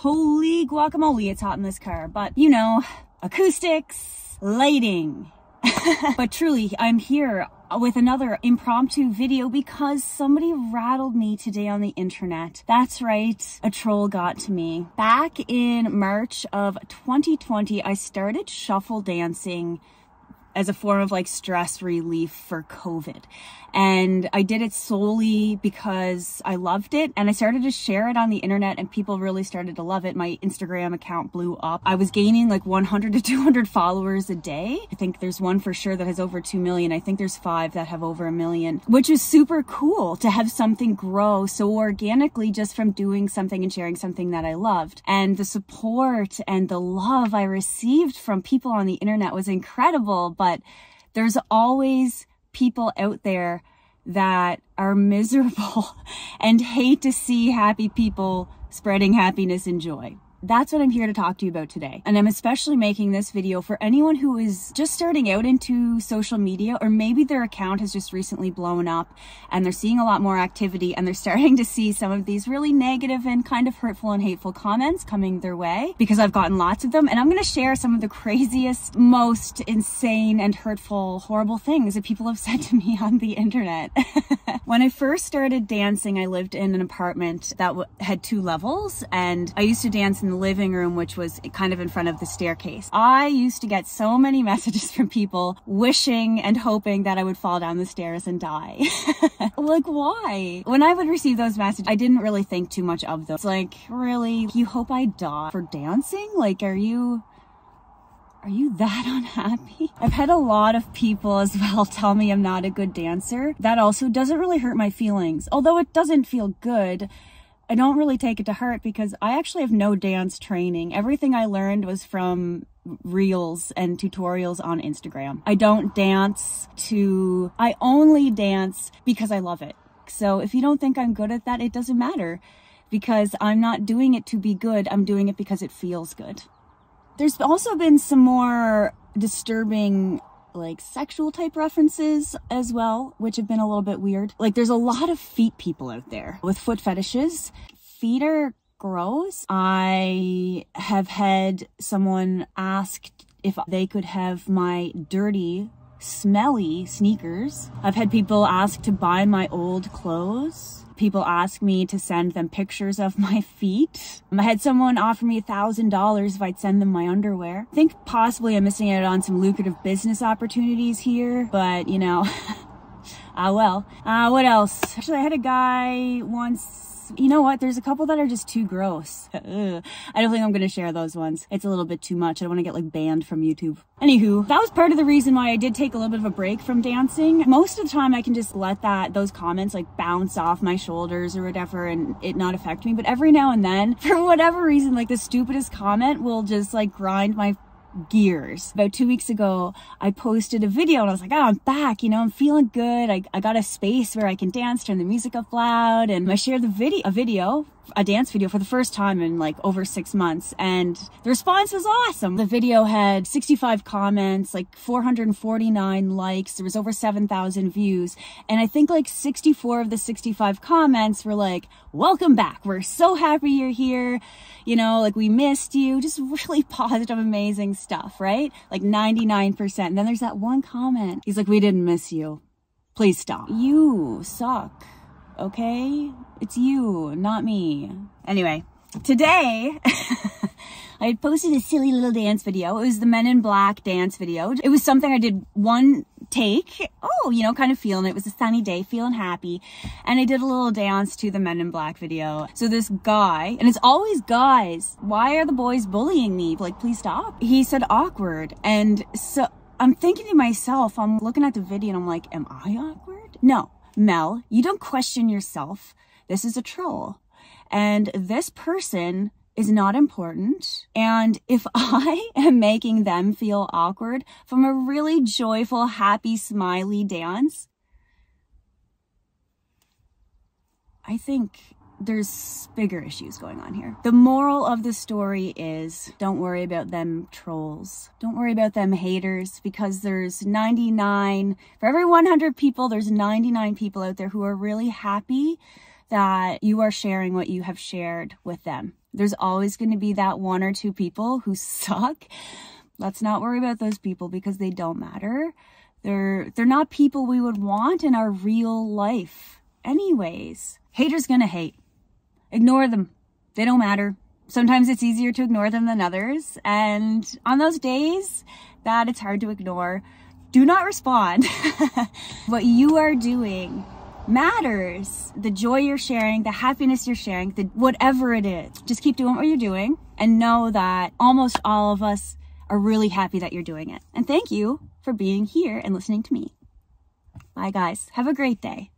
Holy guacamole, it's hot in this car. But you know, acoustics, lighting. but truly, I'm here with another impromptu video because somebody rattled me today on the internet. That's right, a troll got to me. Back in March of 2020, I started shuffle dancing as a form of like stress relief for COVID. And I did it solely because I loved it and I started to share it on the internet and people really started to love it. My Instagram account blew up. I was gaining like 100 to 200 followers a day. I think there's one for sure that has over 2 million. I think there's five that have over a million, which is super cool to have something grow so organically just from doing something and sharing something that I loved. And the support and the love I received from people on the internet was incredible, but there's always people out there that are miserable and hate to see happy people spreading happiness and joy. That's what I'm here to talk to you about today. And I'm especially making this video for anyone who is just starting out into social media or maybe their account has just recently blown up and they're seeing a lot more activity and they're starting to see some of these really negative and kind of hurtful and hateful comments coming their way because I've gotten lots of them and I'm going to share some of the craziest, most insane and hurtful, horrible things that people have said to me on the internet. when I first started dancing, I lived in an apartment that had two levels and I used to dance in living room, which was kind of in front of the staircase. I used to get so many messages from people wishing and hoping that I would fall down the stairs and die. like, why? When I would receive those messages, I didn't really think too much of those. Like, really? You hope I die for dancing? Like, are you are you that unhappy? I've had a lot of people as well tell me I'm not a good dancer. That also doesn't really hurt my feelings. Although it doesn't feel good, I don't really take it to heart because I actually have no dance training. Everything I learned was from reels and tutorials on Instagram. I don't dance to, I only dance because I love it. So if you don't think I'm good at that, it doesn't matter because I'm not doing it to be good. I'm doing it because it feels good. There's also been some more disturbing like sexual type references as well, which have been a little bit weird. Like there's a lot of feet people out there with foot fetishes. Feet are gross. I have had someone ask if they could have my dirty, smelly sneakers. I've had people ask to buy my old clothes people ask me to send them pictures of my feet. I had someone offer me a thousand dollars if I'd send them my underwear. I think possibly I'm missing out on some lucrative business opportunities here, but you know, ah well. Uh, what else? Actually, I had a guy once you know what? There's a couple that are just too gross. I don't think I'm going to share those ones. It's a little bit too much. I don't want to get like banned from YouTube. Anywho, that was part of the reason why I did take a little bit of a break from dancing. Most of the time I can just let that, those comments like bounce off my shoulders or whatever and it not affect me. But every now and then, for whatever reason, like the stupidest comment will just like grind my gears. About two weeks ago, I posted a video and I was like, oh, I'm back, you know, I'm feeling good. I, I got a space where I can dance, turn the music up loud. And I shared the video, a video a dance video for the first time in like over six months and the response was awesome. The video had 65 comments, like 449 likes. There was over 7,000 views. And I think like 64 of the 65 comments were like, welcome back. We're so happy you're here. You know, like we missed you. Just really positive, amazing stuff, right? Like 99%. And then there's that one comment. He's like, we didn't miss you. Please stop. You suck okay? It's you, not me. Anyway, today I posted a silly little dance video. It was the Men in Black dance video. It was something I did one take. Oh, you know, kind of feeling it. was a sunny day, feeling happy. And I did a little dance to the Men in Black video. So this guy, and it's always guys, why are the boys bullying me? Like, please stop. He said awkward. And so I'm thinking to myself, I'm looking at the video and I'm like, am I awkward? No, Mel, you don't question yourself. This is a troll. And this person is not important. And if I am making them feel awkward from a really joyful, happy, smiley dance, I think there's bigger issues going on here. The moral of the story is don't worry about them trolls. Don't worry about them haters because there's 99, for every 100 people, there's 99 people out there who are really happy that you are sharing what you have shared with them. There's always going to be that one or two people who suck. Let's not worry about those people because they don't matter. They're, they're not people we would want in our real life. Anyways, haters gonna hate. Ignore them. They don't matter. Sometimes it's easier to ignore them than others. And on those days that it's hard to ignore, do not respond. what you are doing matters. The joy you're sharing, the happiness you're sharing, the whatever it is. Just keep doing what you're doing and know that almost all of us are really happy that you're doing it. And thank you for being here and listening to me. Bye guys. Have a great day.